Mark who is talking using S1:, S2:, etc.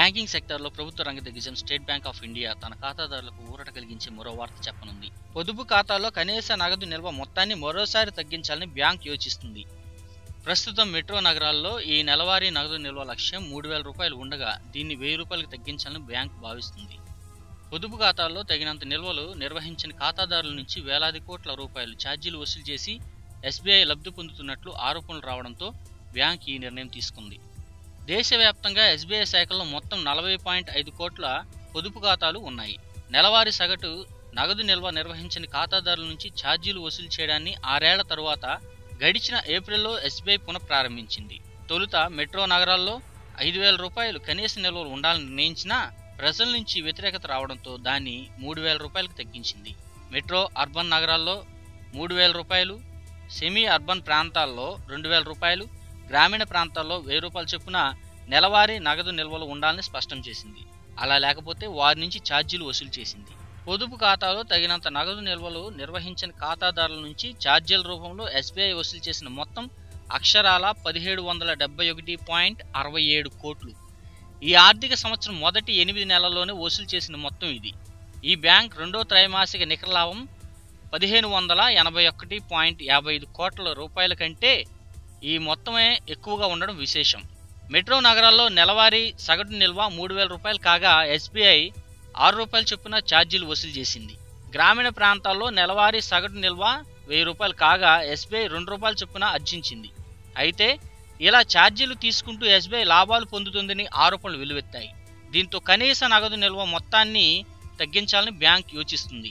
S1: Banking సెక్టార్లో ప్రభుత్వ రంగ దిగ్గజం స్టేట్ బ్యాంక్ ఆఫ్ ఇండియా తన ఖాతాదారులకు ఊరట కలిగించే మరో వార్త చెప్పనుంది. పొదుపు ఖాతాలో కనీస నగదు నిల్వ మొత్తాన్ని మరోసారి తగ్గించాలని బ్యాంక్ యోచిస్తుంది. ప్రస్తుతం మెట్రో నగరాల్లో ఈ నెలవారీ నగదు నిల్వ లక్ష్యం మూడు వేల రూపాయలు ఉండగా దీన్ని వెయ్యి రూపాయలకు తగ్గించాలని బ్యాంక్ భావిస్తుంది. పొదుపు ఖాతాల్లో తగినంత నిల్వలు నిర్వహించిన ఖాతాదారుల నుంచి వేలాది కోట్ల రూపాయలు ఛార్జీలు వసూలు చేసి ఎస్బీఐ లబ్ధి పొందుతున్నట్లు ఆరోపణలు రావడంతో బ్యాంక్ ఈ నిర్ణయం తీసుకుంది. దేశవ్యాప్తంగా ఎస్బీఐ శాఖలో మొత్తం నలభై పాయింట్ ఐదు కోట్ల పొదుపు ఖాతాలు ఉన్నాయి. నెలవారీ సగటు నగదు నిల్వ నిర్వహించిన ఖాతాదారుల నుంచి ఛార్జీలు వసూలు చేయడాన్ని ఆరేళ్ళ తరువాత గడిచిన ఏప్రిల్లో ఎస్బీఐ పునఃప్రారంభించింది. తొలుత మెట్రో నగరాల్లో ఐదు వేల రూపాయలు కనీస నిల్వలు ఉండాలని నిర్ణయించినా ప్రజల నుంచి వ్యతిరేకత రావడంతో దాన్ని మూడు వేల రూపాయలకు తగ్గించింది. మెట్రో అర్బన్ నగరాల్లో మూడు వేల రూపాయలు సెమీ అర్బన్ ప్రాంతాల్లో రెండు వేల రూపాయలు గ్రామీణ ప్రాంతాల్లో వెయ్యి రూపాయల చొప్పున నెలవారీ నగదు నిల్వలు ఉండాలని స్పష్టం చేసింది. అలా లేకపోతే వారి నుంచి ఛార్జీలు వసూలు చేసింది. పొదుపు ఖాతాలో తగినంత నగదు నిల్వలు నిర్వహించిన ఖాతాదారుల నుంచి ఛార్జీల రూపంలో ఎస్బీఐ వసూలు చేసిన మొత్తం అక్షరాల పదిహేడు వందల డెబ్బై ఒకటి పాయింట్ అరవై ఏడు కోట్లు. ఈ ఆర్థిక సంవత్సరం మొదటి ఎనిమిది నెలల్లోనే వసూలు చేసిన మొత్తం ఇది. ఈ బ్యాంక్ రెండో త్రైమాసిక నికర లాభం పదిహేను వందల ఎనభై ఒకటి పాయింట్ యాభై ఐదు కోట్ల రూపాయల కంటే ఈ మొత్తమే ఎక్కువగా ఉండడం విశేషం. మెట్రో నగరాల్లో నెలవారీ సగటు నిల్వ మూడు వేల రూపాయలు కాగా ఎస్బీఐ ఆరు రూపాయల చొప్పున ఛార్జీలు వసూలు చేసింది. గ్రామీణ ప్రాంతాల్లో నెలవారీ సగటు నిల్వ వెయ్యి రూపాయలు కాగా ఎస్బీఐ రెండు రూపాయల చొప్పున అర్జించింది. అయితే ఇలా ఛార్జీలు తీసుకుంటూ ఎస్బీఐ లాభాలు పొందుతుందని ఆరోపణలు వెలువెత్తాయి దీంతో కనీస నగదు నిల్వ మొత్తాన్ని తగ్గించాలని బ్యాంక్ యోచిస్తుంది.